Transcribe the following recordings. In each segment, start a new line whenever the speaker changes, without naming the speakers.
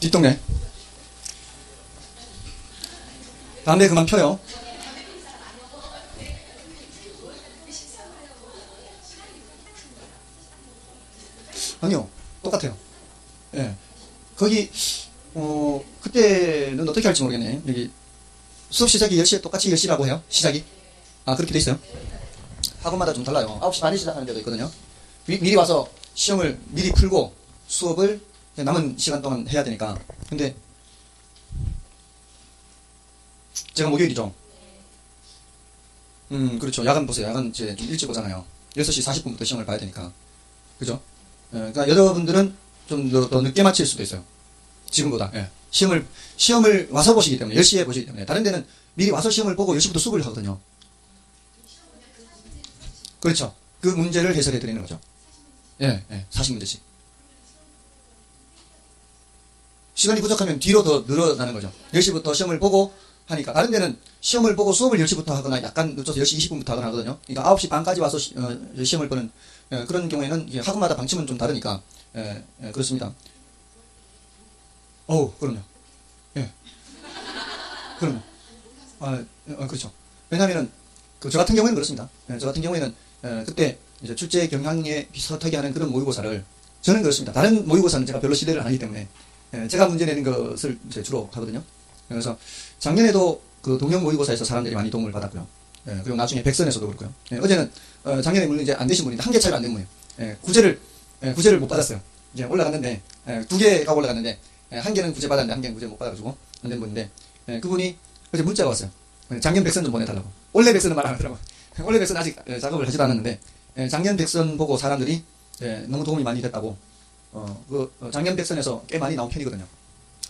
뒷동네. 담배 그만 펴요. 아니요. 똑같아요. 예. 거기, 어, 그때는 어떻게 할지 모르겠네. 여기, 수업 시작이 10시에 똑같이 10시라고 해요? 시작이? 아, 그렇게 돼 있어요? 학원마다 좀 달라요. 9시 반에 시작하는 데도 있거든요. 미, 미리 와서 시험을 미리 풀고 수업을 남은 시간 동안 해야 되니까. 근데, 제가 목요일이죠. 음, 그렇죠. 야간 보세요. 야간 이제 좀 일찍 오잖아요. 6시 40분부터 시험을 봐야 되니까. 그죠? 예, 그러니까 여러분들은 좀 더 늦게 마칠 수도 있어요. 지금보다. 예. 시험을, 시험을 와서 보시기 때문에, 10시에 보시기 때문에. 다른 데는 미리 와서 시험을 보고 10시부터 수업을 하거든요. 그렇죠. 그 문제를 해설해 드리는 거죠. 예, 예. 40문제씩. 시간이 부족하면 뒤로 더 늘어나는 거죠. 10시부터 시험을 보고 하니까. 다른 데는 시험을 보고 수업을 10시부터 하거나 약간 늦어서 10시 20분부터 하거나 하거든요. 그러니까 9시 반까지 와서 시, 어, 시험을 보는 예, 그런 경우에는 학원마다 방침은 좀 다르니까 예, 예, 그렇습니다. 어우, 그럼요. 예. 그럼요. 아, 어, 그렇죠. 왜냐하면은 그 저 같은 경우에는 그렇습니다. 예, 저 같은 경우에는 예, 그때 이제 출제 경향에 비슷하게 하는 그런 모의고사를 저는 그렇습니다. 다른 모의고사는 제가 별로 시대를 안 하기 때문에 예, 제가 문제 내는 것을 주로 하거든요. 그래서 작년에도 그 동영 모의고사에서 사람들이 많이 도움을 받았고요. 예, 그리고 나중에 백선에서도 그렇고요. 예, 어제는 어, 작년에 물론 이제 안 되신 분인데 한 개 차이가 안 된 분이에요. 예, 구제를 예, 구제를 못 받았어요. 이제 올라갔는데 예, 두 개가 올라갔는데 예, 한 개는 구제 받았는데 한 개는 구제 못 받아가지고 안 된 분인데 예, 그분이 어제 문자가 왔어요. 예, 작년 백선 좀 보내달라고. 올해 백선은 말 안 하더라고. 올해 백선 아직 예, 작업을 하지도 않았는데 예, 작년 백선 보고 사람들이 예, 너무 도움이 많이 됐다고. 어, 그 어, 작년 백선에서 꽤 많이 나온 편이거든요.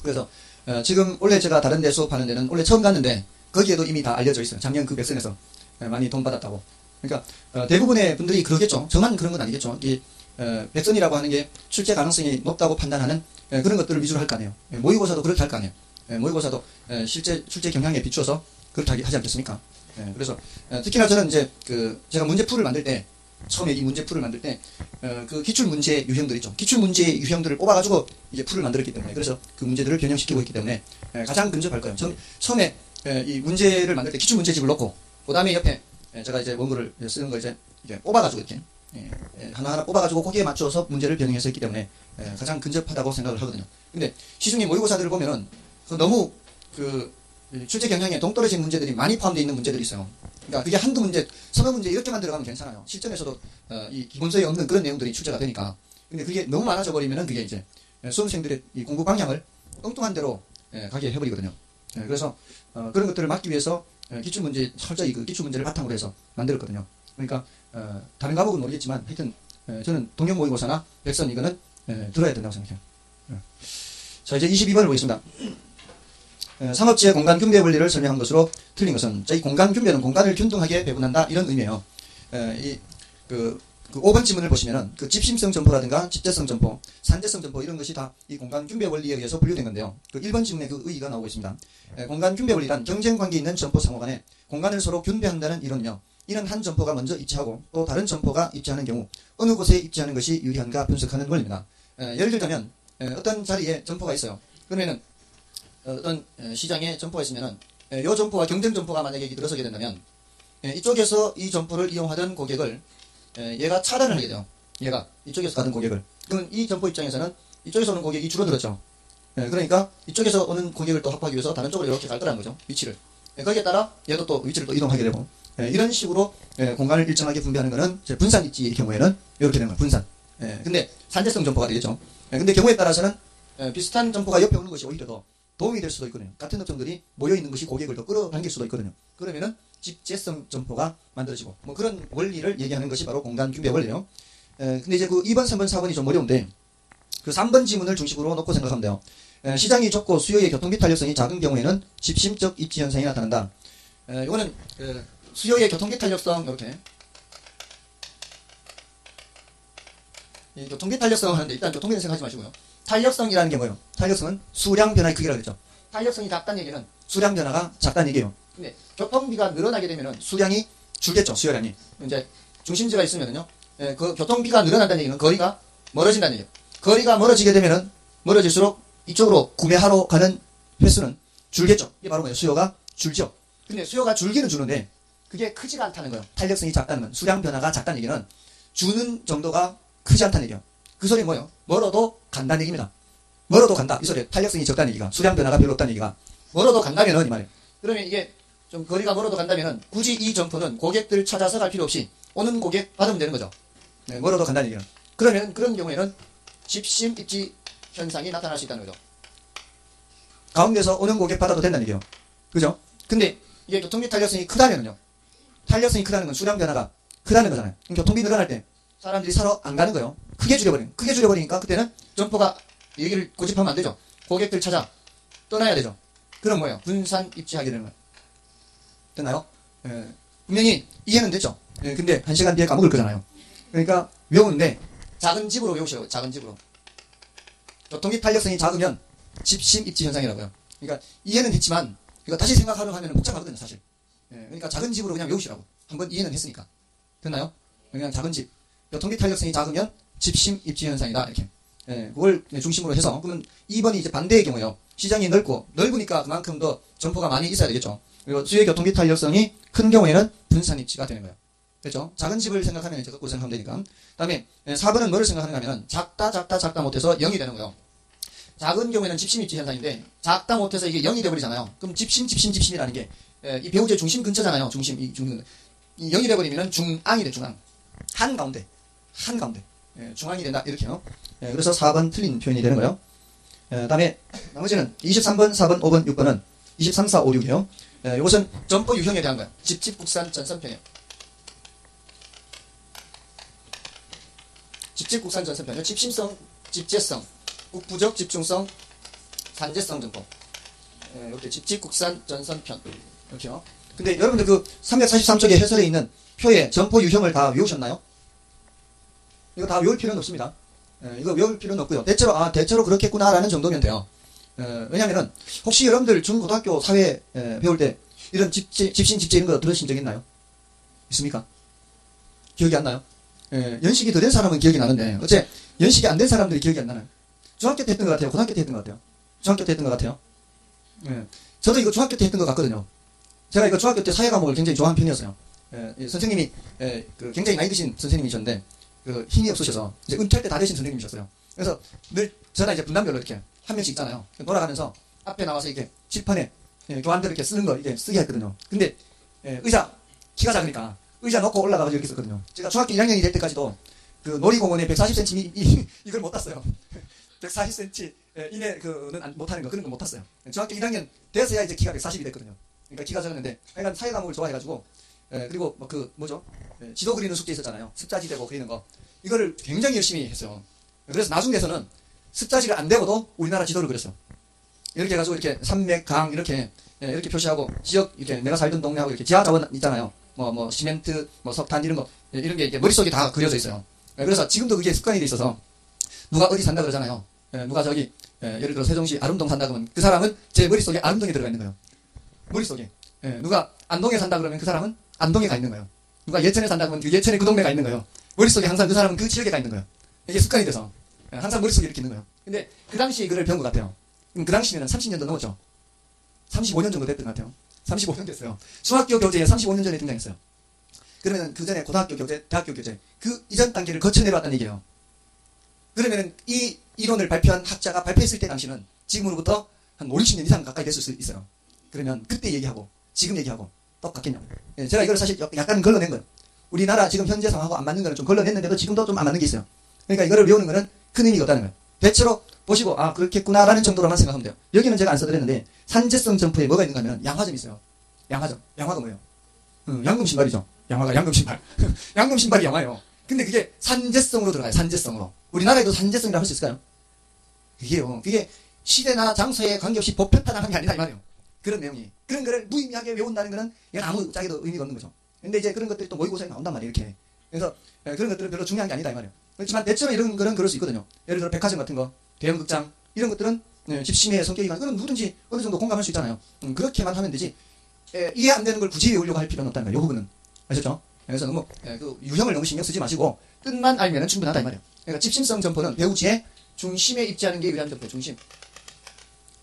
그래서 어, 지금 원래 제가 다른 데 수업하는 데는 원래 처음 갔는데 거기에도 이미 다 알려져 있어요. 작년 그 백선에서 예, 많이 돈 받았다고. 그러니까 어, 대부분의 분들이 그러겠죠. 저만 그런 건 아니겠죠. 이 어, 백선이라고 하는 게 출제 가능성이 높다고 판단하는 예, 그런 것들을 위주로 할 거 아니에요. 예, 모의고사도 그렇게 할 거 아니에요. 예, 모의고사도 예, 실제 출제 경향에 비추어서 그렇게 하지 않겠습니까? 예, 그래서 어, 특히나 저는 이제 그 제가 문제풀을 만들 때 처음에 이 문제 풀을 만들 때 어, 그 기출 문제 유형들 있죠. 기출 문제 유형들을 뽑아가지고 이제 풀을 만들었기 때문에 그래서 그 문제들을 변형시키고 있기 때문에 예, 가장 근접할 거예요. 처음, 처음에 예, 이 문제를 만들 때 기출 문제집을 놓고 그 다음에 옆에 예, 제가 이제 원고를 쓰는 걸 이제 뽑아가지고 이렇게 하나하나 뽑아가지고 거기에 맞춰서 문제를 변형해서 했기 때문에 예, 가장 근접하다고 생각을 하거든요. 근데 시중에 모의고사들을 보면은 그 너무 그 출제 경향에 동떨어진 문제들이 많이 포함되어 있는 문제들이 있어요. 그러니까 그게 한두 문제, 서너 문제 이렇게만 들어가면 괜찮아요. 실전에서도 어, 이 기본서에 없는 그런 내용들이 출제가 되니까. 근데 그게 너무 많아져 버리면은 그게 이제 예, 수험생들의 이 공부 방향을 엉뚱한 대로 예, 가게 해버리거든요. 예, 그래서 어, 그런 것들을 막기 위해서 예, 기출 문제 철저히 그 기출 문제를 바탕으로 해서 만들었거든요. 그러니까 어, 다른 과목은 모르겠지만 하여튼 예, 저는 동경 모의고사나 백선 이거는 예, 들어야 된다고 생각해요. 예. 자 이제 22번을 보겠습니다. 예, 상업지의 공간 균배 원리를 설명한 것으로 틀린 것은 자, 이 공간 균배는 공간을 균등하게 배분한다 이런 의미예요. 예, 이그 그 5번 지문을 보시면은 그 집심성 점포라든가 집재성 점포, 산재성 점포 이런 것이 다 이 공간 균배 원리에 의해서 분류된 건데요. 그 1번 지문에 그 의의가 나오고 있습니다. 예, 공간 균배 원리란 경쟁 관계 있는 점포 상호 간에 공간을 서로 균배한다는 이론이요. 이는 한 점포가 먼저 입지하고 또 다른 점포가 입지하는 경우 어느 곳에 입지하는 것이 유리한가 분석하는 원리입니다. 예, 예를 들자면 예, 어떤 자리에 점포가 있어요. 그러면은 어, 어떤 예, 시장에 점포가 있으면은 이 점포와 경쟁 점포가 만약에 들어서게 된다면 예, 이쪽에서 이 점포를 이용하던 고객을 예, 얘가 차단을 하게 돼요. 얘가 이쪽에서 가던 고객을. 그러면 이 점포 입장에서는 이쪽에서 오는 고객이 줄어들었죠. 예, 그러니까 이쪽에서 오는 고객을 또 합하기 위해서 다른 쪽으로 이렇게 갈 거라는 거죠. 위치를. 예, 거기에 따라 얘도 또 위치를 또 이동하게 되고 예, 이런 식으로 예, 공간을 일정하게 분배하는 것은 분산 입지의 경우에는 이렇게 되는 거예요. 분산. 예, 근데 산재성 점포가 되겠죠. 예, 근데 경우에 따라서는 예, 비슷한 점포가 옆에 오는 것이 오히려 더 도움이 될 수도 있거든요. 같은 업종들이 모여 있는 것이 고객을 더 끌어당길 수도 있거든요. 그러면은 집재성 점포가 만들어지고 뭐 그런 원리를 얘기하는 것이 바로 공간 균배 원리예요. 에, 근데 이제 그 2번, 3번, 4번이 좀 어려운데 그 3번 지문을 중심으로 놓고 생각하면 돼요. 에, 시장이 좁고 수요의 교통 비 탄력성이 작은 경우에는 집심적 입지 현상이 나타난다. 에, 이거는 그 수요의 교통 비 탄력성 이렇게 이 교통 비 탄력성 하는데 일단 교통비는 생각하지 마시고요. 탄력성이라는 게 뭐예요? 탄력성은 수량 변화의 크기라고 했죠. 탄력성이 작다는 얘기는 수량 변화가 작다는 얘기예요. 근데 교통비가 늘어나게 되면은 수량이 줄겠죠. 수요량이. 이제 중심지가 있으면은요. 예, 그 교통비가 늘어난다는 얘기는 거리가 멀어진다는 얘기예요. 거리가 멀어지게 되면은 멀어질수록 이쪽으로 구매하러 가는 횟수는 줄겠죠. 이게 바로 뭐예요? 수요가 줄죠. 근데 수요가 줄기는 주는데 그게 크지가 않다는 거예요. 탄력성이 작다는 건 수량 변화가 작다는 얘기는 주는 정도가 크지 않다는 얘기예요. 그 소리 뭐예요? 멀어도 간다는 얘기입니다. 멀어도 간다. 이 소리 탄력성이 적다는 얘기가 수량 변화가 별로 없다는 얘기가 멀어도 간다면은 이 말이에요. 그러면 이게 좀 거리가 멀어도 간다면은 굳이 이 점포는 고객들 찾아서 갈 필요 없이 오는 고객 받으면 되는 거죠. 네, 멀어도 간다는 얘기는. 그러면 그런 경우에는 집심 입지 현상이 나타날 수 있다는 거죠. 가운데서 오는 고객 받아도 된다는 얘기예요. 그죠? 근데 이게 교통비 탄력성이 크다면요. 탄력성이 크다는 건 수량 변화가 크다는 거잖아요. 교통비 늘어날 때 사람들이 사러 안 가는 거예요. 크게 줄여버리는. 크게 줄여버리니까 그때는 점포가 얘기를 고집하면 안 되죠. 고객들 찾아 떠나야 되죠. 그럼 뭐예요? 분산 입지하게 되는 거예요. 됐나요? 예, 분명히 이해는 됐죠. 예, 근데 한 시간 뒤에 까먹을 거잖아요. 그러니까 외우는데 작은 집으로 외우시라고 작은 집으로. 교통비 탄력성이 작으면 집심 입지 현상이라고요. 그러니까 이해는 됐지만 이거 다시 생각하려고 하면 복잡하거든요, 사실. 예, 그러니까 작은 집으로 그냥 외우시라고. 한번 이해는 했으니까. 됐나요? 그냥 작은 집. 교통비 탄력성이 작으면 집심 입지 현상이다. 이렇게. 예, 그걸 중심으로 해서 그러면 2번이 이제 반대의 경우예요. 시장이 넓고 넓으니까 그만큼 더 점포가 많이 있어야 되겠죠. 그리고 수의 교통비 탄력성이 큰 경우에는 분산 입지가 되는 거예요. 됐죠? 작은 집을 생각하면 이제 거꾸로 생각하면 되니까. 다음에 4번은 뭐를 생각하는가 하면 작다 작다 작다 못해서 0이 되는 거예요. 작은 경우에는 집심 입지 현상인데 작다 못해서 이게 0이 돼버리잖아요. 그럼 집심 집심 집심이라는 게 이 배우제 중심 근처잖아요. 중심 이 중심 이 0이 돼버리면 중앙이 돼 중앙 한 가운데 한 가운데 예, 중앙이 된다 이렇게요. 예, 그래서 4번 틀린 표현이 되는 거예요. 예, 다음에 나머지는 23번, 4번, 5번, 6번은 23, 4, 5, 6이에요. 예, 이것은 점포 유형에 대한 거예요. 집집 국산 전선편이에요. 집집 국산 전선편이요. 집심성, 집재성, 국부적 집중성, 산재성. 예, 이렇게 집집 국산 전선편 이렇게요. 근데 여러분들 그 343쪽에 해설에 있는 표에 점포 유형을 다 외우셨나요? 이거 다 외울 필요는 없습니다. 예, 이거 외울 필요는 없고요. 대체로 아 대체로 그렇겠구나라는 정도면 돼요. 예, 왜냐하면은 혹시 여러분들 중고등학교 사회 예, 배울 때 이런 집지, 집신 집제 이런 거 들으신 적 있나요? 있습니까? 기억이 안 나요? 예, 연식이 더 된 사람은 기억이 나는데 어째 연식이 안 된 사람들이 기억이 안 나나요? 중학교 때 했던 것 같아요. 고등학교 때 했던 것 같아요. 중학교 때 했던 것 같아요. 예, 저도 이거 중학교 때 했던 것 같거든요. 제가 이거 중학교 때 사회 과목을 굉장히 좋아하는 편이었어요. 예, 선생님이 예, 그 굉장히 나이 드신 선생님이셨는데 그 힘이 없으셔서 이제 은퇴할 때 다 되신 선생님이셨어요. 그래서 늘 저나 이제 분단별로 이렇게 한 명씩 있잖아요. 돌아가면서 앞에 나와서 이렇게 칠판에 예, 교환대로 이렇게 쓰는 거 이게 쓰게 했거든요. 근데 예, 의자 키가 작으니까 의자 놓고 올라가서 이렇게 썼거든요. 제가 중학교 1학년이 될 때까지도 그 놀이공원에 140cm 이, 이, 이걸 못 탔어요. 140cm 이내 그는 안- 못 타는 거 그런 거 못 탔어요. 중학교 1학년 돼서야 이제 키가 140이 됐거든요. 그러니까 키가 작았는데 하여간 사회 과목을 좋아해가지고 예, 그리고 뭐그 뭐죠 예, 지도 그리는 숙제 있었잖아요. 습자지 되고 그리는 거 이거를 굉장히 열심히 했어요. 그래서 나중 돼서는 습자지가 안 되고도 우리나라 지도를 그렸어요. 이렇게 해가지고 이렇게 산맥, 강 이렇게 예, 이렇게 표시하고 지역 이렇게 내가 살던 동네하고 이렇게 지하 자원 있잖아요. 뭐뭐 시멘트, 뭐 석탄 이런 거 예, 이런 게 이게 머릿속에 다 그려져 있어요. 예, 그래서 지금도 그게 습관이 돼 있어서 누가 어디 산다 그러잖아요. 예, 누가 저기 예, 예를 들어 세종시 아름동 산다 그러면 그 사람은 제 머릿속에 아름동에 들어가 있는 거예요. 머릿속에. 예, 누가 안동에 산다 그러면 그 사람은 안동에 가 있는 거예요. 누가 예천에 산다 그러면 그 예천에 그 동네가 있는 거예요. 머릿속에 항상 그 사람은 그 지역에 가 있는 거예요. 이게 습관이 돼서 예, 항상 머릿속에 이렇게 있는 거예요. 근데 그 당시에 그걸 배운 것 같아요. 음, 그 당시에는 30년도 넘었죠. 35년 정도 됐던 것 같아요. 35년 됐어요. 중학교 교재에 35년 전에 등장했어요. 그러면 그 전에 고등학교 교재, 대학교 교재, 그 이전 단계를 거쳐 내려왔다는 얘기예요. 그러면 이 이론을 발표한 학자가 발표했을 때 당시는 지금으로부터 한 5, 60년 이상 가까이 됐을 수 있어요. 그러면 그때 얘기하고 지금 얘기하고 똑같겠냐. 예, 제가 이걸 사실 약간 걸러낸 거예요. 우리나라 지금 현재 상황하고 안 맞는 거는 좀 걸러냈는데도 지금도 좀 안 맞는 게 있어요. 그러니까 이거를 외우는 거는 큰 의미가 없다는 거예요. 대체로 보시고 아 그렇겠구나라는 정도로만 생각하면 돼요. 여기는 제가 안 써드렸는데 산재성 점프에 뭐가 있는가 하면 양화점이 있어요. 양화점. 양화가 뭐예요? 음, 양금 신발이죠. 양화가 양금 신발. 양금 신발이 양화예요. 근데 그게 산재성으로 들어가요. 산재성으로. 우리나라에도 산재성이라고 할 수 있을까요? 그게요. 그게 시대나 장소에 관계없이 보편타당한 게 아니다 이 말이에요. 그런 내용이. 그런 거를 무의미하게 외운다는 거는 이건 아무 짝에도 의미가 없는 거죠. 근데 이제 그런 것들이 또 모의고사에 나온단 말이에요. 이렇게. 그래서 예, 그런 것들은 별로 중요한 게 아니다 이 말이에요. 그렇지만 대체로 이런 거는 그럴 수 있거든요. 예를 들어 백화점 같은 거, 대형극장 이런 것들은 예, 집심의 성격이 그건 누구든지 어느 정도 공감할 수 있잖아요. 음, 그렇게만 하면 되지. 예, 이해 안 되는 걸 굳이 외우려고 할 필요는 없다는 거예요. 이 부분은 아셨죠? 그래서 너무 예, 그 유형을 너무 신경 쓰지 마시고 뜻만 알면 충분하다 이 말이에요. 그러니까 집심성 점포는 배우지의 중심에 입지하는 게 유리한 점포예요. 중심.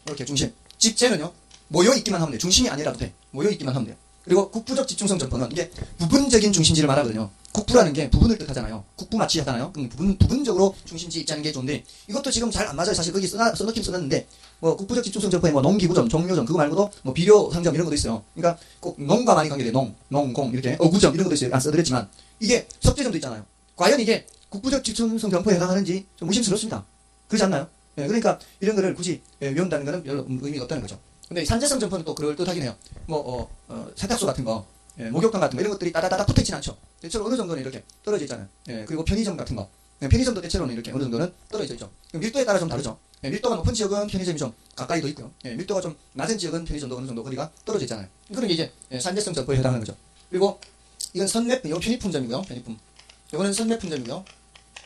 이렇게 중심. 집제는요, 모여 있기만 하면 돼. 중심이 아니라도 돼. 모여 있기만 하면 돼요. 그리고 국부적 집중성 점포는 이게 부분적인 중심지를 말하거든요. 국부라는 게 부분을 뜻하잖아요. 국부 마치 하잖아요. 부분, 부분적으로 중심지 있자는 게 좋은데 이것도 지금 잘 안 맞아요. 사실 거기 써나, 써넣긴 써놨는데 뭐 국부적 집중성 점포에 뭐 농기구점, 종료점 그거 말고도 뭐 비료 상점 이런 것도 있어요. 그러니까 꼭 농과 많이 관계돼. 농, 농, 공 이렇게 어구점 이런 것도 있어요. 안 써드렸지만 이게 석재점도 있잖아요. 과연 이게 국부적 집중성 점포에 해당하는지 좀 의심스럽습니다. 그렇지 않나요? 예, 그러니까 이런 거를 굳이 예, 외운다는 것은 별로 의미가 없다는 거죠. 근데 산재성 점포는 또 그럴 듯하긴 해요. 뭐, 어, 어, 세탁소 같은 거, 예, 목욕탕 같은 거, 이런 것들이 따다다닥 붙어 있진 않죠. 대체로 어느 정도는 이렇게 떨어져 있잖아요. 예, 그리고 편의점 같은 거. 예, 편의점도 대체로는 이렇게 어느 정도는 떨어져 있죠. 밀도에 따라 좀 다르죠. 예, 밀도가 높은 지역은 편의점이 좀 가까이도 있고요. 예, 밀도가 좀 낮은 지역은 편의점도 어느 정도 거리가 떨어져 있잖아요. 그런 게 이제 예, 산재성 점포에 해당하는 거죠. 그리고 이건 선매, 이거 편의품점이고요. 편의품. 이거는 선매품점이고요.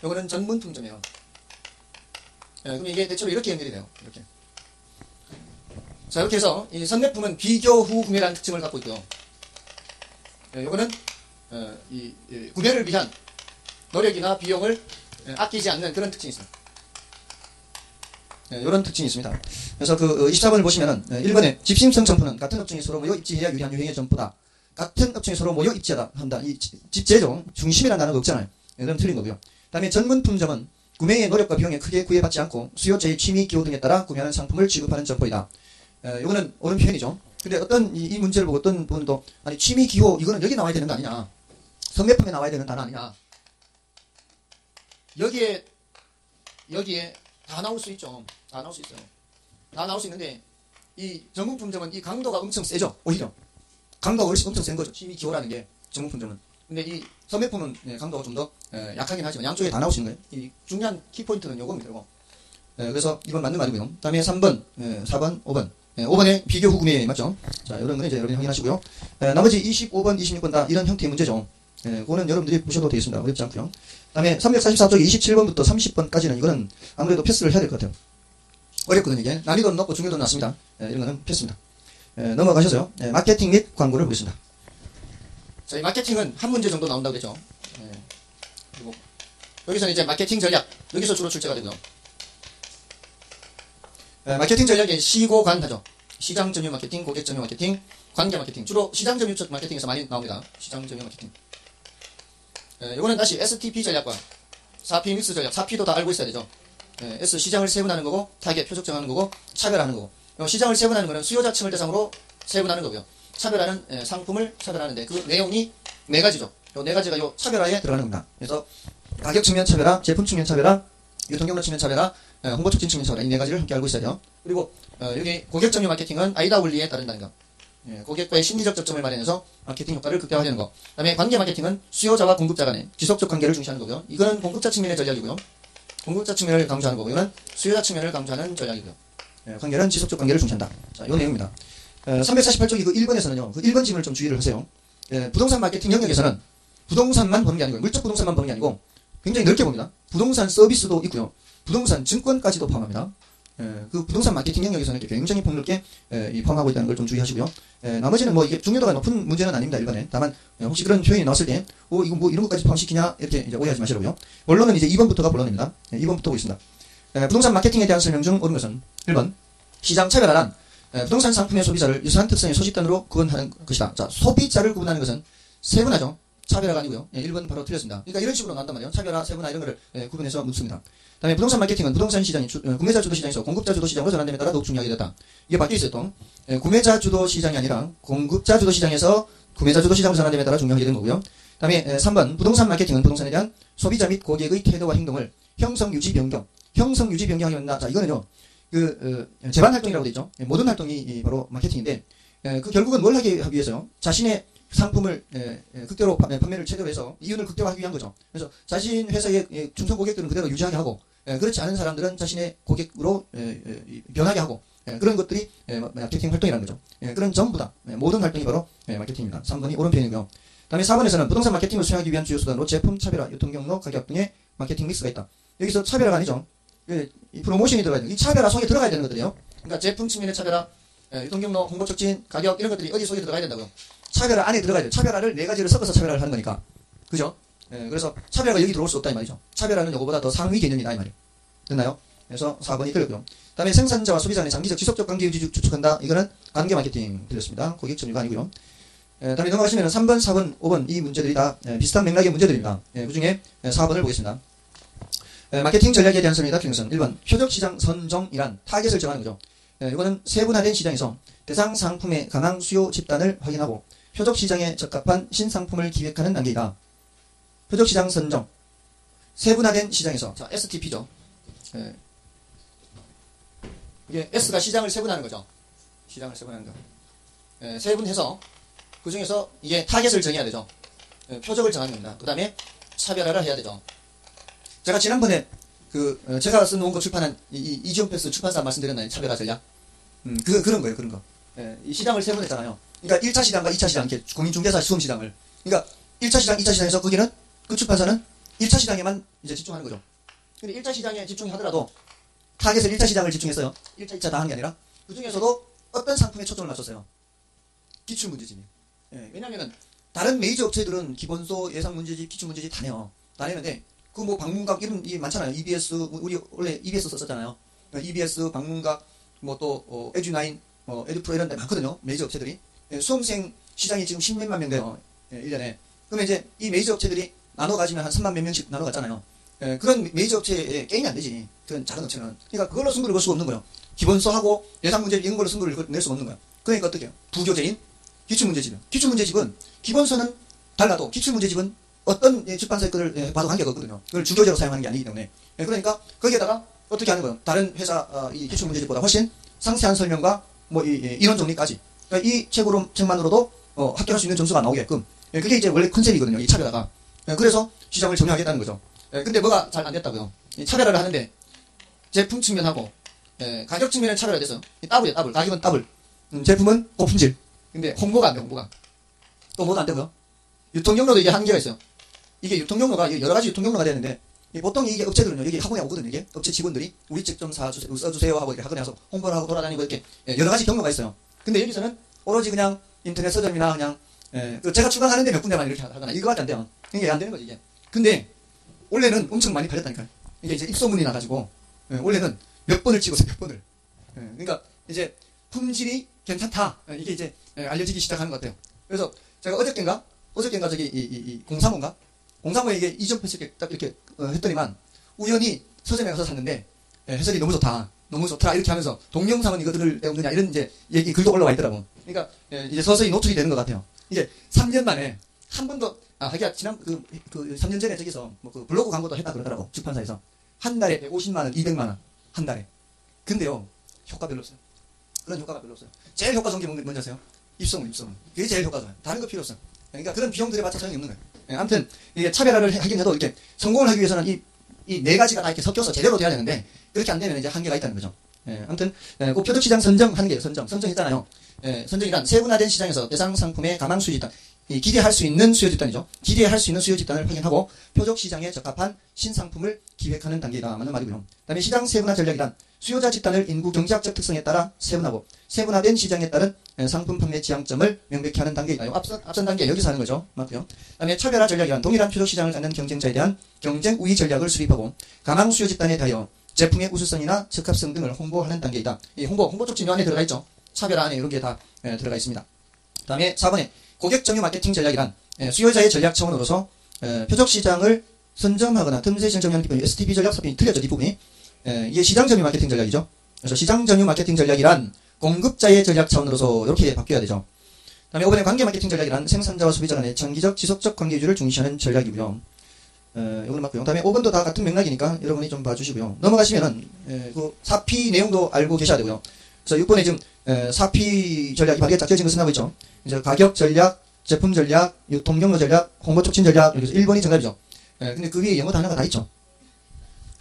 이거는 전문품점이에요. 예, 그럼 이게 대체로 이렇게 연결이 돼요. 이렇게. 자, 이렇게 해서 이 선매품은 비교 후 구매라는 특징을 갖고 있고요. 예, 이거는 어, 이, 이 구매를 위한 노력이나 비용을 예, 아끼지 않는 그런 특징이 있습니다. 예, 이런 특징이 있습니다. 그래서 그 24번을 보시면은 예, 1번에 집심성 점포는 같은 업종이 서로 모여 입지해야 유리한 유형의 점포다. 같은 업종이 서로 모여 입지하다 한다. 이 지- 집제죠. 중심이라는 단어가 없잖아요. 예, 그럼 틀린 거고요. 다음에 전문품점은 구매의 노력과 비용에 크게 구애받지 않고 수요자의 취미 기호 등에 따라 구매하는 상품을 취급하는 점포이다. 에, 이거는 옳은 표현이죠. 근데 어떤 이, 이 문제를 보고 어떤 분도 아니 취미 기호 이거는 여기 나와야 되는 거 아니냐? 성매품에 나와야 되는 단어 아니냐? 여기에 여기에 다 나올 수 있죠. 다 나올 수 있어요. 다 나올 수 있는데 이 전문품점은 이 강도가 엄청 세죠. 오히려 강도가 훨씬 엄청 센 거죠. 취미 기호라는 게 전문품점은. 근데 이 선매품은 예, 강도가 좀 더 약하긴 하지만 양쪽에 다 나올 수 있는 거예요. 이 중요한 키포인트는 요겁니다. 요거. 예, 그래서 이건 맞는 말이고요. 다음에 3번, 예, 4번, 5번. 예, 5번에 비교 후 구매 맞죠? 자, 이런 거는 이제 여러분이 확인하시고요. 예, 나머지 25번, 26번 다 이런 형태의 문제죠. 예, 그거는 여러분들이 보셔도 되겠습니다. 어렵지 않고요. 다음에 344쪽 27번부터 30번까지는 이거는 아무래도 패스를 해야 될 것 같아요. 어렵거든요, 이게. 난이도는 높고 중요도는 낮습니다. 예, 이런 거는 패스입니다. 예, 넘어가셔서요. 예, 마케팅 및 광고를 보겠습니다. 자, 이 마케팅은 한 문제 정도 나온다고 그랬죠. 예, 그리고 여기서는 이제 마케팅 전략, 여기서 주로 출제가 되고요. 예, 마케팅 전략에 시고관이죠. 시장 점유 마케팅, 고객 점유 마케팅, 관계 마케팅. 주로 시장 점유 쪽 마케팅에서 많이 나옵니다. 시장 점유 마케팅. 예, 이거는 다시 STP 전략과 4P mix 전략, 4P도 다 알고 있어야 되죠. 예, S 시장을 세분하는 거고, 타겟 표적 정하는 거고, 차별하는 거고. 요 시장을 세분하는 거는 수요자층을 대상으로 세분하는 거고요. 차별하는 예, 상품을 차별하는데 그 내용이 네 가지죠. 요 네 가지가 요 차별화에 들어가는 겁니다. 그래서 가격 측면 차별화, 제품 측면 차별화, 유통경로 측면 차별화, 예, 홍보 촉진 측면 차별화 이네 가지를 함께 알고 있어야 돼요. 그리고 어, 여기 고객 점유 마케팅은 아이다 원리에 따른다는 거. 예, 고객과의 심리적 접점을 마련해서 마케팅 효과를 극대화하는 거. 그다음에 관계 마케팅은 수요자와 공급자 간의 지속적 관계를 중시하는 거고요. 이거는 공급자 측면의 전략이고요. 공급자 측면을 강조하는 거고 이거는 수요자 측면을 강조하는 전략이고요. 예, 관계는 지속적 관계를 중시한다. 자, 이 내용입니다. 어, 348쪽 이거 1번에서는요. 그 1번 질문을 좀 주의를 하세요. 예, 부동산 마케팅 영역에서는 부동산만 보는 게 아니고 물적 부동산만 보는 게 아니고 굉장히 넓게 봅니다. 부동산 서비스도 있고요. 부동산 증권까지도 포함합니다. 예, 그 부동산 마케팅 영역에서는 굉장히 폭넓게 예, 이 포함하고 있다는 걸 좀 주의하시고요. 예, 나머지는 뭐 이게 중요도가 높은 문제는 아닙니다. 일반에. 다만 예, 혹시 그런 표현이 나왔을 때, 어 이거 뭐 이런 것까지 포함시키냐 이렇게 오해하지 마시라고요. 본론은 이제 2번부터가 본론입니다. 예, 2번부터 보겠습니다. 예, 부동산 마케팅에 대한 설명 중 옳은 것은 1번 시장 차별화란 예, 부동산 상품의 소비자를 유사한 특성의 소집단으로 구분하는 것이다. 자, 소비자를 구분하는 것은 세분화죠. 차별화가 아니고요. 예, 1번 바로 틀렸습니다. 그러니까 이런 식으로 나온단 말이에요. 차별화, 세분화 이런 거를 예, 구분해서 묻습니다. 다음에 부동산 마케팅은 부동산 시장이 주, 어, 구매자 주도 시장에서 공급자 주도 시장으로 전환됨에 따라 더욱 중요하게 됐다. 이게 바뀌어 있어요 또. 예, 구매자 주도 시장이 아니라 공급자 주도 시장에서 구매자 주도 시장으로 전환됨에 따라 중요하게 된 거고요. 다음에 에, 3번 부동산 마케팅은 부동산에 대한 소비자 및 고객의 태도와 행동을 형성 유지 변경, 형성 유지 변경하게 된다. 자 이거는요. 그 어, 재반 활동이라고 돼 있죠. 예, 모든 활동이 이 바로 마케팅인데 예, 그 결국은 뭘 하기 위해서요? 자신의 상품을 예, 예, 극대로 파- 예, 판매를 최대로 해서 이윤을 극대화하기 위한 거죠. 그래서 자신 회사의 예, 충성 고객들은 그대로 유지하게 하고 예, 그렇지 않은 사람들은 자신의 고객으로 예, 예, 이- 변하게 하고 예, 그런 것들이 예, 마- 마케팅 활동이라는 거죠. 예, 그런 전부 다 예, 모든 활동이 바로 예, 마케팅입니다. 3번이 옳은 표현이고요. 다음에 4번에서는 부동산 마케팅을 수행하기 위한 주요 수단으로 제품 차별화, 유통 경로, 가격 등의 마케팅 믹스가 있다. 여기서 차별화가 아니죠. 예, 이 프로모션이 들어가야 돼요. 이 차별화 속에 들어가야 되는 것들이에요. 그러니까 제품 측면의 차별화, 예, 유통 경로, 홍보 촉진, 가격 이런 것들이 어디 속에 들어가야 된다고요. 차별화 안에 들어가야 돼요. 차별화를 네 가지를 섞어서 차별화를 하는 거니까. 그죠? 예, 그래서 차별화가 여기 들어올 수 없다 이 말이죠. 차별화는 이거보다 더 상위 개념이다 이 말이에요. 됐나요? 그래서 4번이 틀렸고요. 다음에 생산자와 소비자 간의 장기적 지속적 관계 유지 주- 주축한다. 이거는 관계 마케팅 틀렸습니다. 고객 점유가 아니고요. 에, 다음에 넘어가시면 3번, 4번, 5번 이 문제들이 다 에, 비슷한 맥락의 문제들입니다. 예, 그 중에 4번을 보겠습니다. 에, 마케팅 전략에 대한 설명이다. 필요성 1번 표적 시장 선정이란 타겟을 정하는 거죠. 에, 이거는 세분화된 시장에서 대상 상품의 가망 수요 집단을 확인하고 표적 시장에 적합한 신상품을 기획하는 단계이다. 표적 시장 선정 세분화된 시장에서 자 STP죠. 예. 이게 S가 시장을 세분하는 거죠. 시장을 세분하는 거. 예, 세분해서 그 중에서 이게 타겟을 정해야 되죠. 예, 표적을 정하는 겁니다. 그 다음에 차별화를 해야 되죠. 제가 지난번에 그 어, 제가 쓴 원고 출판한 이, 이 이지온 패스 출판사 말씀드렸나요? 차별화 전략. 음, 그 그런 거예요. 그런 거. 예, 이 시장을 세분했잖아요. 그러니까 1차 시장과 2차 시장, 이렇게 공인중개사 수험 시장을. 그러니까 1차 시장, 2차 시장에서 거기는 그 출판사는 1차 시장에만 이제 집중하는 거죠. 근데 1차 시장에 집중하더라도 타겟을 1차 시장을 집중했어요. 1차, 2차 다 한 게 아니라 그 중에서도 어떤 상품에 초점을 맞췄어요. 기출 문제집이. 예, 왜냐면은 다른 메이저 업체들은 기본서, 예상 문제집, 기출 문제집 다 내요. 다 내는데 그 뭐 박문각 이런 게 많잖아요. EBS 우리 원래 EBS 썼었잖아요. EBS 박문각 뭐 또 어, 에듀나인, 뭐 에듀프로 이런 데 많거든요. 메이저 업체들이. 예, 수험생 시장이 지금 10몇만 명 돼요. 예, 1년에. 그러면 이제 이 메이저 업체들이 나눠 가지면 한 3만 몇 명씩 나눠 갔잖아요. 예, 그런 메이저 업체에 게임이 안 되지. 그런 작은 업체는. 그러니까 그걸로 승부를 걸 수가 없는 거예요. 기본서하고 예상 문제 이런 걸로 승부를 걸- 낼 수가 없는 거예요. 그러니까 어떻게 해요? 부교재인 기출 문제집이요. 기출 문제집은 기본서는 달라도 기출 문제집은 어떤 예, 출판사의 예, 봐도 관계가 없거든요. 그걸 주교재로 사용하는 게 아니기 때문에. 예, 그러니까 거기에다가 어떻게 하는 거예요? 다른 회사 어, 이 기출 문제집보다 훨씬 상세한 설명과 뭐 이, 이 이론 정리까지. 그러니까 이 책으로 책만으로도 어, 합격할 수 있는 점수가 나오게끔. 예, 그게 이제 원래 컨셉이거든요. 이 차별화가. 예, 그래서 시장을 점유하겠다는 거죠. 예, 근데 뭐가 잘 안 됐다고요? 이 차별화를 하는데 제품 측면하고 예, 가격 측면은 차별화 됐어요. 이 더블이에요, 더블. 가격은 더블. 음, 제품은 고품질. 근데 홍보가 안 돼, 홍보가. 또 뭐도 안 되고요. 유통 경로도 이게 한계가 있어요. 이게 유통 경로가 여러 가지 유통 경로가 되는데 이 보통 이게 업체들은요, 이게 학원에 오거든요, 이게 업체 직원들이 우리 책 좀 써주세요 하고 이렇게 학원에 와서 홍보를 하고 돌아다니고 이렇게 예, 여러 가지 경로가 있어요. 근데 여기서는 오로지 그냥 인터넷 서점이나 그냥 예, 그 제가 출간하는데 몇 군데만 이렇게 하거나 이거밖에 안 돼요. 이게 안 되는 거지 이게. 근데 원래는 엄청 많이 팔렸다니까요. 이게 이제 입소문이 나가지고 예, 원래는 몇 번을 찍었어요, 몇 번을. 예, 그러니까 이제 품질이 괜찮다. 예, 이게 이제 예, 알려지기 시작하는 것 같아요. 그래서 제가 어저께인가 어저께인가 저기 이, 이, 이 공사모인가 공사모에 이게 이전 이렇게 딱 이렇게 어, 했더니만 우연히 서점에 가서 샀는데 예, 해설이 너무 좋다. 너무 좋더라. 이렇게 하면서 동영상은 이거들을 배운 거냐 이런 이제 얘기 글도 올라와 있더라고. 그러니까 예, 이제 서서히 노출이 되는 것 같아요. 이게 3년 만에 한 번도 아 하기야 지난 그, 그 3년 전에 저기서 뭐 그 블로그 광고도 했다 그러더라고 출판사에서 한 달에 150만 원, 200만 원 한 달에. 근데요 효과 별로 없어요. 그런 효과가 별로 없어요. 제일 효과적인 게 뭔- 뭔지 아세요? 입소문, 입소문. 그게 제일 효과적이에요. 다른 거 필요 없어요. 그러니까 그런 비용들에 맞춰 소용이 없는 거예요. 예, 아무튼 이게 차별화를 하긴 해도 이렇게 성공을 하기 위해서는 이 이 네 가지가 다 이렇게 섞여서 제대로 돼야 되는데 그렇게 안 되면 이제 한계가 있다는 거죠. 예, 아무튼 예, 그 표적 시장 선정하는 게 선정, 선정했잖아요. 예, 선정이란 세분화된 시장에서 대상 상품의 가망 이 기대할 수 있는 수요 집단이죠. 기대할 수 있는 수요 집단을 확인하고 표적 시장에 적합한 신상품을 기획하는 단계다 맞는 말이고요. 그다음에 시장 세분화 전략이란 수요자 집단을 인구 경제학적 특성에 따라 세분하고 세분화된 시장에 따른 예, 상품 판매 지향점을 명백히 하는 단계이다. 요 앞선, 앞선 단계 여기서 하는 거죠. 맞고요. 그다음에 차별화 전략이란 동일한 표적 시장을 갖는 경쟁자에 대한 경쟁 우위 전략을 수립하고 가망 수요 집단에 대하여 제품의 우수성이나 적합성 등을 홍보하는 단계이다. 이 홍보, 홍보 촉진 요 안에 들어가 있죠. 차별화 안에 이런 게 다 들어가 있습니다. 다음에 4번에 고객 점유 마케팅 전략이란 예, 수요자의 전략 차원으로서 예, 표적 시장을 선점하거나 틈새 시장 점유하는 기본 STP 전략 사편이 틀렸죠. 뒷부분이. 예, 이게 시장 점유 마케팅 전략이죠. 그래서 시장 점유 마케팅 전략이란 공급자의 전략 차원으로서 이렇게 바뀌어야 되죠. 다음에 5번에 관계 마케팅 전략이란 생산자와 소비자 간의 장기적 지속적 관계 유지를 중시하는 전략이고요. 어, 이거는 맞고요. 다음에 5번도 다 같은 맥락이니까 여러분이 좀 봐주시고요. 넘어가시면은 에, 그 4P 내용도 알고 계셔야 되고요. 그래서 6번에 지금 에, 4P 전략이 바르게 짝져진 것을 하고 있죠. 이제 가격 전략, 제품 전략, 유통 경로 전략, 홍보 촉진 전략 이렇게 해서 1번이 정답이죠. 에, 근데 그 위에 영어 단어가 다 있죠.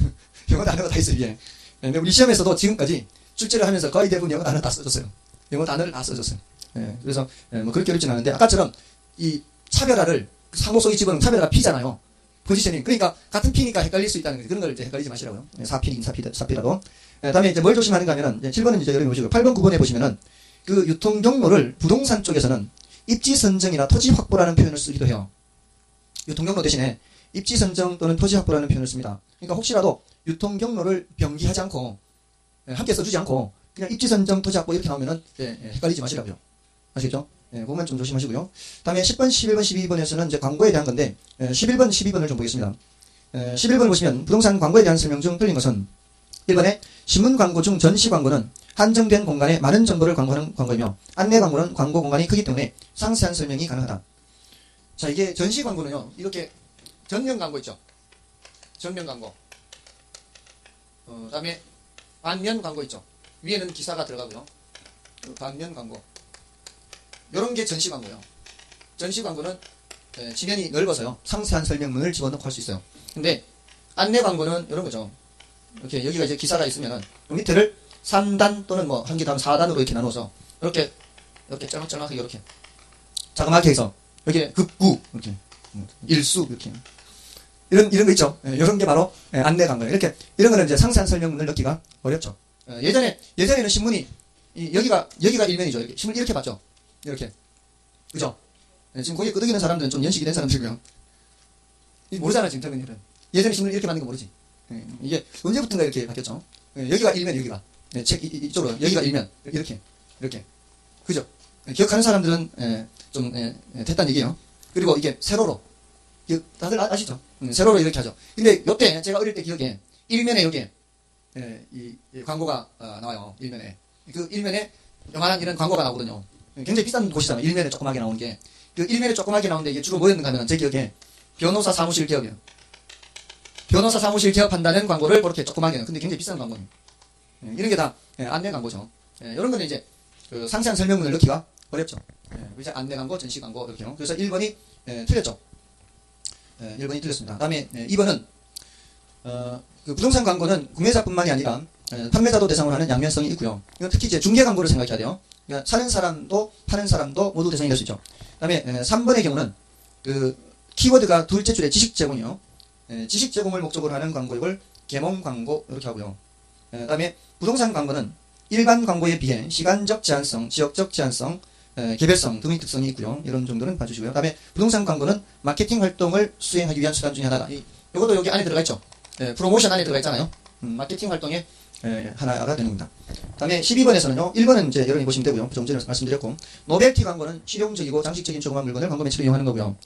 영어 단어가 다 있어요, 위에. 에, 근데 우리 시험에서도 지금까지 출제를 하면서 거의 대부분 영어 단어 다 써줬어요. 영어 단어를 다 써줬어요. 예, 그래서 예, 뭐 그렇게 어렵진 않은데 아까처럼 이 차별화를 상호 속에 집어넣으면 차별화 P잖아요. 포지셔닝. 그러니까 같은 P니까 헷갈릴 수 있다는 거죠. 그런 걸 이제 헷갈리지 마시라고요. 예, 4P긴 4P, 4P라도. 예, 다음에 이제 뭘 조심하는가 하면은 이제 7번은 이제 여러분이 보시고 8번, 9번에 보시면은 그 유통 경로를 부동산 쪽에서는 입지 선정이나 토지 확보라는 표현을 쓰기도 해요. 유통 경로 대신에 입지 선정 또는 토지 확보라는 표현을 씁니다. 그러니까 혹시라도 유통 경로를 병기하지 않고 예, 함께 써주지 않고 그냥 입지 선정 토지 확보 이렇게 나오면은 예, 예, 헷갈리지 마시라고요. 아시겠죠? 예, 그것만 좀 조심하시고요. 다음에 10번, 11번, 12번에서는 이제 광고에 대한 건데 예, 11번, 12번을 좀 보겠습니다. 예, 11번 보시면 부동산 광고에 대한 설명 중 틀린 것은 1번에 신문 광고 중 전시 광고는 한정된 공간에 많은 정보를 광고하는 광고이며 안내 광고는 광고 공간이 크기 때문에 상세한 설명이 가능하다. 자, 이게 전시 광고는요. 이렇게 전면 광고 있죠. 전면 광고. 어, 다음에 반면 광고 있죠. 위에는 기사가 들어가고요. 그 반면 광고. 이런 게 전시 광고예요. 전시 광고는 예, 지면이 넓어서요. 상세한 설명문을 집어넣고 할 수 있어요. 근데 안내 광고는 이런 거죠. 이렇게 여기가 이제 기사가 있으면은 요 밑에를 3단 또는 뭐 한 개 다음 4단으로 이렇게 나눠서 이렇게 이렇게 짤막짤막하게 이렇게 자그맣게 해서 여기 극구 이렇게 일수 이렇게 이런 이런 거 있죠. 예, 이런 게 바로 예, 안내 광고예요. 이렇게 이런 거는 이제 상세한 설명문을 넣기가 어렵죠. 예, 예전에 예전에는 신문이 이, 여기가 여기가 일면이죠. 이렇게 신문 이렇게 봤죠. 이렇게 그죠? 예, 지금 고개 끄덕이는 사람들은 좀 연식이 된 사람들이고요. 이 모르잖아 지금 젊은이들은. 예전에 신문 이렇게 만든 거 모르지. 예, 이게 언제부턴가 이렇게 바뀌었죠. 예, 여기가 일면 여기가 예, 책 이, 이- 이 쪽으로 여기가 일면 이렇게 이렇게 그죠? 예, 기억하는 사람들은 예, 좀 됐다는 얘기예요. 그리고 이게 세로로 다들 아, 시죠 세로로 이렇게 하죠. 근데 요때 제가 어릴 때 기억에 일면에 여기에 예, 이, 이 광고가 어, 나와요. 일면에 그 일면에 요만한 이런 광고가 나오거든요. 굉장히 비싼 곳이잖아요. 일면에 조그맣게 나오는 게. 그 일면에 조그맣게 나오는데 이게 주로 뭐였는가 하면 제 기억에 변호사 사무실 개업이에요. 변호사 사무실 개업한다는 광고를 그렇게 조그맣게 해요. 근데 굉장히 비싼 광고예요. 예, 이런 게 다 안내 광고죠. 예, 이런 거는 이제 그 상세한 설명문을 넣기가 어렵죠. 예, 이제 안내 광고, 전시 광고 이렇게 요. 그래서 1번이 예, 틀렸죠. 예, 1번이 틀렸습니다. 다음에 예, 2번은 어, 그 부동산 광고는 구매자뿐만이 아니라 예, 판매자도 대상으로 하는 양면성이 있고요. 이건 특히 이제 중개 광고를 생각해야 돼요. 그러니까 사는 사람도 파는 사람도 모두 대상이 될 수 있죠. 그다음에 예, 3번의 경우는 그 키워드가 둘째 줄에 지식 제공이요. 예, 지식 제공을 목적으로 하는 광고를 계몽 광고 이렇게 하고요. 예, 그다음에 부동산 광고는 일반 광고에 비해 시간적 제한성, 지역적 제한성, 에, 개별성 등의 특성이 있고요. 이런 정도는 봐주시고요. 그다음에 부동산 광고는 마케팅 활동을 수행하기 위한 수단 중에 하나다. 이, 이것도 여기 안에 들어가 있죠. 예, 프로모션 안에 들어가 있잖아요. 음, 마케팅 활동의 에, 하나가 되는 겁니다. 다음에 12번에서는요. 1번은 이제 여러분이 보시면 되고요. 좀 전에 말씀드렸고 novelty 광고는 실용적이고 장식적인 조그만 물건을 광고 매체로 이용하는 거고요.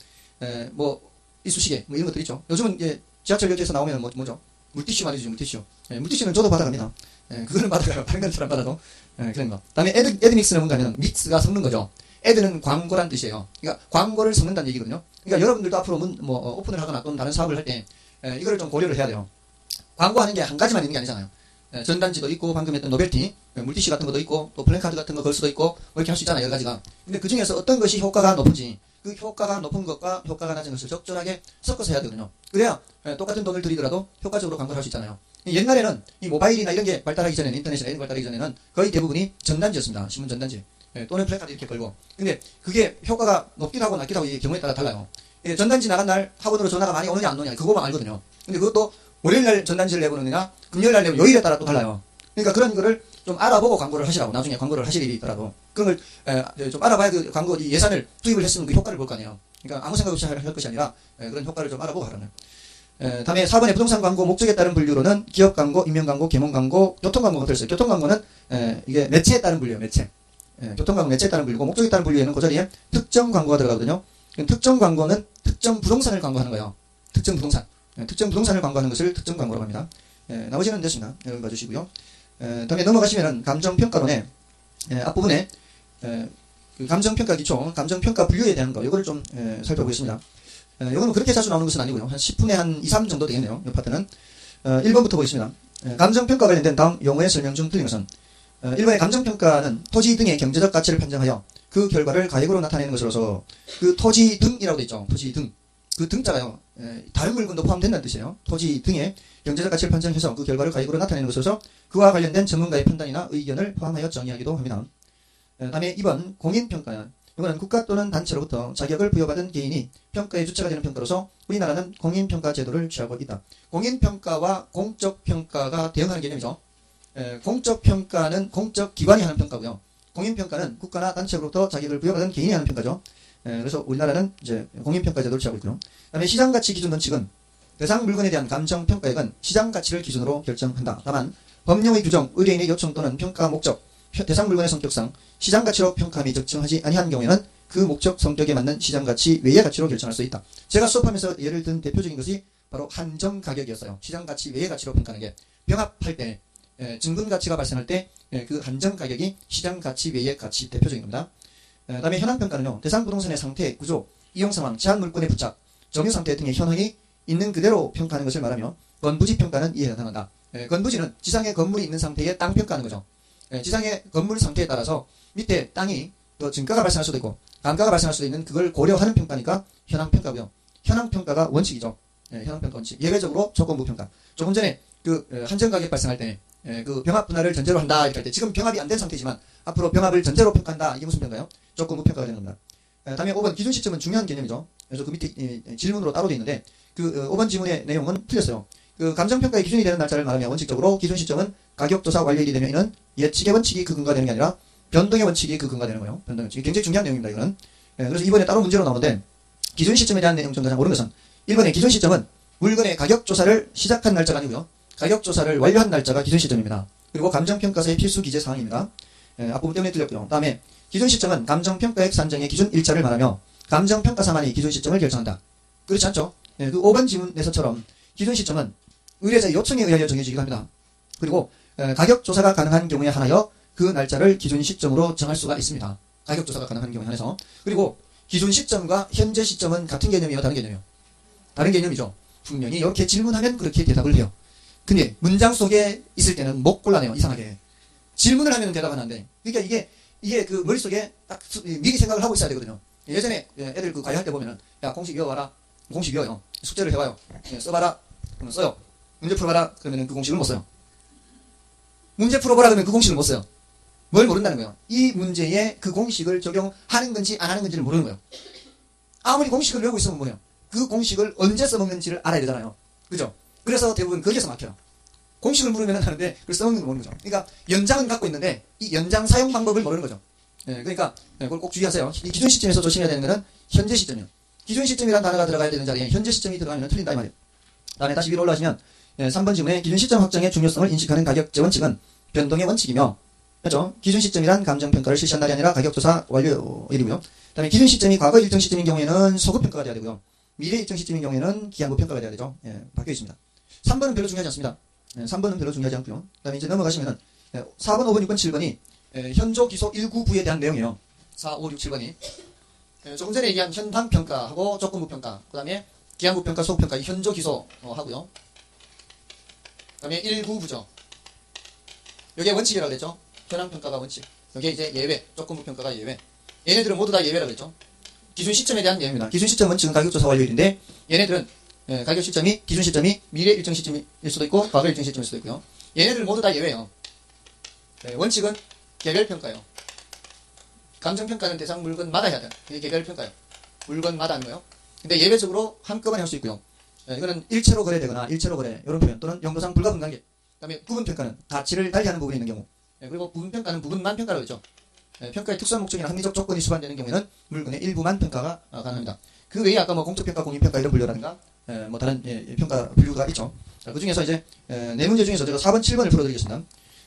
에, 뭐 이쑤시개 뭐 이런 것들 있죠. 요즘은 이제 지하철 역에서 나오면 뭐, 뭐죠? 물티슈 말이죠. 물티슈. 예, 물티슈는 저도 받아갑니다. 예, 그거는 받아가요. 다른 안 받아도. 예, 그런 거. 다음에 ad, ad mix는 뭔가 하면 mix가 섞는 거죠. ad는 광고란 뜻이에요. 그러니까 광고를 섞는다는 얘기거든요. 그러니까 여러분들도 앞으로 문, 뭐, 어, 오픈을 하거나 또는 다른 사업을 할 때, 예, 이거를 좀 고려를 해야 돼요. 광고하는 게 한 가지만 있는 게 아니잖아요. 예, 전단지도 있고, 방금 했던 novelty, 예, 물티슈 같은 것도 있고, 또 플랜카드 같은 거 걸 수도 있고, 뭐 이렇게 할 수 있잖아요. 여러 가지가. 근데 그 중에서 어떤 것이 효과가 높은지, 그 효과가 높은 것과 효과가 낮은 것을 적절하게 섞어서 해야 되거든요. 그래야 예, 똑같은 돈을 들이더라도 효과적으로 광고를 할 수 있잖아요. 옛날에는 이 모바일이나 이런 게 발달하기 전에는 인터넷이나 이런 게 발달하기 전에는 거의 대부분이 전단지였습니다. 신문 전단지. 예, 또는 플래카드 이렇게 걸고. 근데 그게 효과가 높기도 하고 낮기도 하고 이 경우에 따라 달라요. 예, 전단지 나간 날 학원으로 전화가 많이 오느냐 안 오느냐 그거만 알거든요. 근데 그것도 월요일 날 전단지를 내보느냐 금요일 날 내고 요일에 따라 또 달라요. 그러니까 그런 거를 좀 알아보고 광고를 하시라고 나중에 광고를 하실 일이 있더라도 그걸 에, 좀 알아봐야 그 광고 이 예산을 투입을 했으면 그 효과를 볼 거 아니에요. 그러니까 아무 생각 없이 할, 할 것이 아니라 에, 그런 효과를 좀 알아보고 하라는. 에, 다음에 4번에 부동산 광고 목적에 따른 분류로는 기업 광고, 임명 광고, 계몽 광고, 교통 광고가 들었어요. 교통 광고는 에, 이게 매체에 따른 분류예요. 매체. 에, 교통 광고 매체에 따른 분류고 목적에 따른 분류에는 그 자리에 특정 광고가 들어가거든요. 특정 광고는 특정 부동산을 광고하는 거예요. 특정 부동산. 에, 특정 부동산을 광고하는 것을 특정 광고라고 합니다. 에, 나머지는 됐습니다. 여러분 봐주시고요. 에, 다음에 넘어가시면은 감정평가론의 에, 앞부분에 에, 그 감정평가 기초, 감정평가 분류에 대한 거, 이거를 좀 에, 살펴보겠습니다. 에, 이거는 그렇게 자주 나오는 것은 아니고요. 한 10분에 한 2, 3 정도 되겠네요. 이 파트는. 어, 1번부터 보겠습니다. 에, 감정평가 관련된 다음 용어의 설명 중 틀린 것은 어, 1번의 감정평가는 토지 등의 경제적 가치를 판정하여 그 결과를 가액으로 나타내는 것으로서 그 토지 등이라고 돼 있죠. 토지 등. 그 등자가요. 에, 다른 물건도 포함된다는 뜻이에요. 토지 등의 경제적 가치를 판정해서 그 결과를 가액으로 나타내는 것으로서 그와 관련된 전문가의 판단이나 의견을 포함하여 정의하기도 합니다. 에, 다음에 2번 공인평가. 이거는 국가 또는 단체로부터 자격을 부여받은 개인이 평가의 주체가 되는 평가로서 우리나라는 공인평가 제도를 취하고 있다. 공인평가와 공적평가가 대응하는 개념이죠. 에, 공적평가는 공적 기관이 하는 평가고요. 공인평가는 국가나 단체로부터 자격을 부여받은 개인이 하는 평가죠. 에, 그래서 우리나라는 이제 공인평가 제도를 취하고 있고요. 그다음에 시장가치 기준 원칙은 대상 물건에 대한 감정 평가액은 시장 가치를 기준으로 결정한다. 다만 법령의 규정, 의뢰인의 요청 또는 평가 목적, 대상 물건의 성격상 시장 가치로 평가함이 적정하지 아니한 경우에는 그 목적 성격에 맞는 시장 가치 외의 가치로 결정할 수 있다. 제가 수업하면서 예를 든 대표적인 것이 바로 한정 가격이었어요. 시장 가치 외의 가치로 평가하는 게 병합할 때 예, 증분 가치가 발생할 때그 예, 한정 가격이 시장 가치 외의 가치 대표적인 겁니다. 예, 다음에 현황 평가는요. 대상 부동산의 상태, 구조, 이용 상황, 제한 물건의 부착, 점유 상태 등의 현황이 있는 그대로 평가하는 것을 말하며 건부지 평가는 이에 해당한다. 예, 건부지는 지상에 건물이 있는 상태의 땅 평가하는 거죠. 예, 지상의 건물 상태에 따라서 밑에 땅이 또 증가가 발생할 수도 있고 감가가 발생할 수도 있는 그걸 고려하는 평가니까 현황 평가고요. 현황 평가가 원칙이죠. 예, 현황 평가 원칙. 예외적으로 조건부 평가. 조금 전에 그 예, 한정 가격 발생할 때 예, 그 병합 분할을 전제로 한다 이렇게 할 때 지금 병합이 안 된 상태지만 앞으로 병합을 전제로 평가한다 이게 무슨 평가요? 조건부 평가가 되는 겁니다. 예, 다음에 5번 기준 시점은 중요한 개념이죠. 그래서 그 밑에 예, 질문으로 따로 되어 있는데 그 어, 5번 지문의 내용은 틀렸어요. 그 감정평가의 기준이 되는 날짜를 말하면 원칙적으로 기준 시점은 가격조사 완료일이 되면 이는 예측의 원칙이 그 근거되는 게 아니라 변동의 원칙이 그 근거되는 거예요. 변동의 원칙이 굉장히 중요한 내용입니다. 이거는. 예, 그래서 이번에 따로 문제로 나오는데 기준 시점에 대한 내용 정도 잘 모르는 것은 1번의 기준 시점은 물건의 가격 조사를 시작한 날짜가 아니고요. 가격 조사를 완료한 날짜가 기준 시점입니다. 그리고 감정평가서의 필수 기재 사항입니다. 예, 앞부분 때문에 틀렸고요. 다음에 기준 시점은 감정평가액 산정의 기준 일자를 말하며 감정평가사만이 기준 시점을 결정한다. 그렇지 않죠? 예, 그 5번 지문에서처럼 기준 시점은 의뢰자 요청에 의하여 정해지기도 합니다. 그리고 에, 가격 조사가 가능한 경우에 하나여 그 날짜를 기준 시점으로 정할 수가 있습니다. 가격 조사가 가능한 경우에 한해서 그리고 기준 시점과 현재 시점은 같은 개념이에요, 다른 개념이요? 다른 개념이죠. 분명히 이렇게 질문하면 그렇게 대답을 해요. 근데 문장 속에 있을 때는 못 골라내요, 이상하게. 질문을 하면 대답 안 한대. 그러니까 이게 이게 그 머릿속에 딱 미리 생각을 하고 있어야 되거든요. 예전에 애들 그 과외 할 때 보면은 야 공식 외워봐라. 공식 외워요. 숙제를 해봐요. 예, 써봐라. 그러면 써요. 문제 풀어봐라. 그러면 그 공식을 못 써요. 문제 풀어보라 그러면 그 공식을 못 써요. 뭘 모른다는 거예요. 이 문제에 그 공식을 적용하는 건지 안 하는 건지를 모르는 거예요. 아무리 공식을 외우고 있으면 뭐예요? 그 공식을 언제 써먹는지를 알아야 되잖아요. 그죠? 그래서 대부분 거기에서 막혀요. 공식을 모르면 하는데 그걸 써먹는 걸 모르는 거죠. 그러니까 연장은 갖고 있는데 이 연장 사용 방법을 모르는 거죠. 네, 그러니까 네, 그걸 꼭 주의하세요. 이 기존 시점에서 조심해야 되는 것은 현재 시점이요. 기존 시점이라는 단어가 들어가야 되는 자리에 현재 시점이 들어가면 틀린다 이 말이에요. 다음에 다시 위로 올라가시면 예, 3번 지문에 기준 시점 확정의 중요성을 인식하는 가격제 원칙은 변동의 원칙이며 그렇죠? 기준 시점이란 감정평가를 실시한 날이 아니라 가격조사 완료일이고요. 다음에 기준 시점이 과거 일정 시점인 경우에는 소급 평가가 돼야 되고요. 미래 일정 시점인 경우에는 기한부 평가가 돼야 되죠. 예, 바뀌어 있습니다. 3번은 별로 중요하지 않습니다. 예, 3번은 별로 중요하지 않고요. 그 다음에 이제 넘어가시면은 예, 4번, 5번, 6번, 7번이 예, 현조 기소 1구부에 대한 내용이에요. 4, 5, 6, 7번이. 예, 조금 전에 얘기한 현황 평가하고 조건부 평가, 그 다음에 기한부 평가, 소급 평가, 현조 기소 어, 하고요. 그 다음에 1구부죠. 이게 원칙이라고 그랬죠. 현황 평가가 원칙. 이게 이제 예외, 조건부 평가가 예외. 얘네들은 모두 다 예외라고 그랬죠. 기준 시점에 대한 내용입니다. 기준 시점 원칙은 가격조사 완료일인데 얘네들은 예, 가격 시점이 기준 시점이 미래 일정 시점일 수도 있고 과거 일정 시점일 수도 있고요. 얘네들 모두 다 예외예요. 네, 원칙은 개별 평가요. 감정 평가는 대상 물건마다 해야 돼요. 이게 개별 평가요. 물건마다 하는 거예요. 근데 예외적으로 한꺼번에 할 수 있고요. 네, 이거는 일체로 거래되거나 일체로 거래 이런 표현 또는 용도상 불가분 관계. 그다음에 구분평가는 가치를 달리하는 부분이 있는 경우. 네, 그리고 부분 평가는 부분만 평가라고 했죠. 네, 평가의 특수한 목적이나 합리적 조건이 수반되는 경우에는 물건의 일부만 평가가 어, 가능합니다. 그 외에 아까 뭐 공적 평가, 공인 평가 이런 분류라든가 예, 뭐 다른 예, 평가 분류가 있죠. 자, 그 중에서 이제 예, 네 문제 중에서 제가 4번, 7번을 풀어드리겠습니다.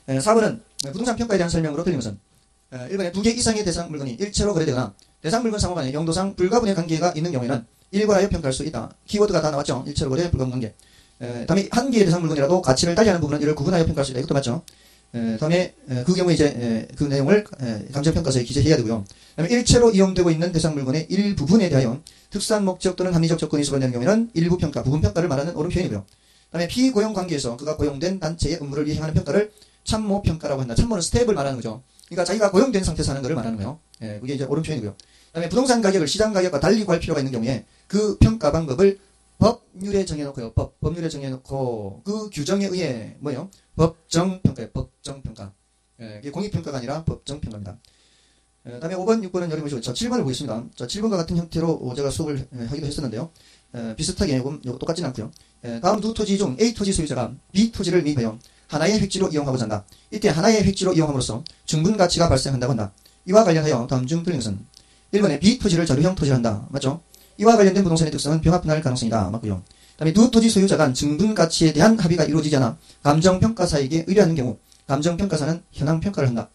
4번은 부동산 평가에 대한 설명으로 것은 1번에 두 개 이상의 대상 물건이 일체로 거래되거나 대상 물건 상호 간에 용도상 불가분의 관계가 있는 경우에는 일괄하여 평가할 수 있다. 키워드가 다 나왔죠. 일체로 거래, 불가분 관계. 다음에 한 개의 대상 물건이라도 가치를 달리하는 부분은 이를 구분하여 평가할 수 있다. 이것도 맞죠. 다음에 그 경우에 이제 그 내용을 감정평가서에 기재해야 되고요. 다음에 일체로 이용되고 있는 대상 물건의 일부분에 대하여 특수한 목적 또는 합리적 조건이 수반되는 경우에는 일부 평가, 부분 평가를 말하는 옳은 표현이고요. 다음에 피고용 관계에서 그가 고용된 단체의 업무를 이행하는 평가를 참모 평가라고 한다. 참모는 스텝을 말하는 거죠. 그러니까 자기가 고용된 상태에서 하는 것을 말하는 거예요. 예, 그게 이제 옳은 표현이고요. 그다음에 부동산 가격을 시장 가격과 달리 구할 필요가 있는 경우에 그 평가 방법을 법률에 정해놓고요. 법, 법률에 정해놓고 그 규정에 의해 뭐요? 법정 평가예요. 법정 평가. 예, 이게 공익 평가가 아니라 법정 평가입니다. 예, 다음에 5번, 6번은 여기 보시고 자 7번을 보겠습니다. 자 7번과 같은 형태로 제가 수업을 예, 하기도 했었는데요. 예, 비슷하게 요금 똑같진 않고요. 예, 다음 두 토지 중 A 토지 소유자가 B 토지를 미입하여 하나의 획지로 이용하고자 한다. 이때 하나의 획지로 이용함으로써 충분 가치가 발생한다고 한다. 이와 관련하여 다음 중 틀린 것은 1번에 B 토지를 자료형 토지를 한다. 맞죠? 이와 관련된 부동산의 특성은 병합 분할 가능성이다. 맞고요. 다음에 두 토지 소유자 간 증분 가치에 대한 합의가 이루어지지 않아 감정평가사에게 의뢰하는 경우 감정평가사는 현황 평가를 한다.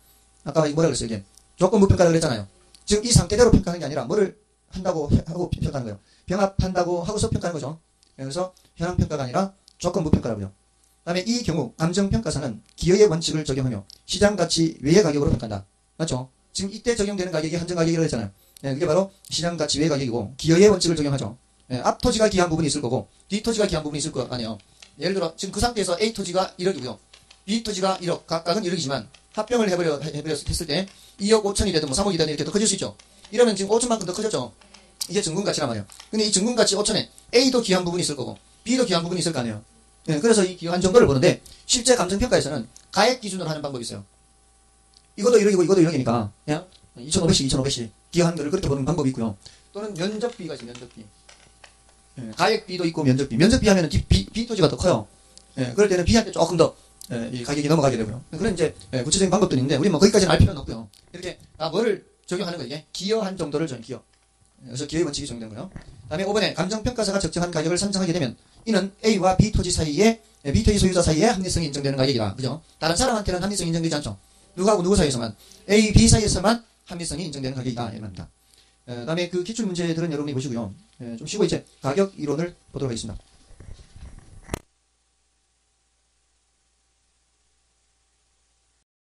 아까 뭐라 그랬어요 이게 조건부 평가를 그랬잖아요. 지금 이 상태대로 평가하는 게 아니라 뭐를 한다고 해- 하고 평가하는 거예요. 병합한다고 하고서 평가하는 거죠. 그래서 현황 평가가 아니라 조건부 평가라고요. 그 다음에 이 경우 감정평가사는 기여의 원칙을 적용하며 시장 가치 외의 가격으로 평가한다. 맞죠? 지금 이때 적용되는 가격이 한정 가격이라고 했잖아요. 네, 그게 바로 시장 가치 외의 가격이고 기여의 원칙을 적용하죠. 네, 앞 토지가 기한 부분이 있을 거고 뒤 토지가 기한 부분이 있을 거 아니에요. 예를 들어 지금 그 상태에서 A 토지가 1억이고요. B 토지가 1억 각각은 1억이지만 합병을 해버려 했을 때 2억 5천이 되든 뭐 3억이 되든 이렇게 더 커질 수 있죠. 이러면 지금 5천만큼 더 커졌죠. 이게 증분 가치란 말이에요. 근데 이 증분 가치 5천에 A도 기한 부분이 있을 거고 B도 기한 부분이 있을 거 아니에요. 예, 그래서 이 기한 정도를 보는데 실제 감정평가에서는 가액 기준으로 하는 방법이 있어요. 이것도 1억이고 이것도 1억이니까 그냥 2,500씩 2,500씩 기여한 거를 그렇게 보는 방법이 있고요. 또는 면적비가 있어요. 면적비. 예, 가액 비도 있고 면적 비. 면적 비 하면은 비, 비, 비 토지가 더 커요. 예, 그럴 때는 B한테 조금 더 예, 이 가격이 넘어가게 되고요. 그런 이제 예, 구체적인 방법들이 있는데 우리 뭐 거기까지는 알 필요는 없고요. 이렇게 아 뭐를 적용하는 거 이게 기여한 정도를 전 기여. 예, 그래서 기여의 원칙이 적용되는 거예요. 다음에 5번에 감정평가사가 적정한 가격을 산정하게 되면 이는 A와 B 토지 사이에 예, B 토지 소유자 사이에 합리성이 인정되는 가격이다. 그죠? 다른 사람한테는 합리성이 인정되지 않죠. 누구하고 누구 사이에서만 A, B 사이에서만 합리성이 인정되는 가격이다. 이런 겁니다. 예, 다음에 그 기출 문제들은 여러분이 보시고요. 예, 좀 쉬고 이제 가격 이론을 보도록 하겠습니다.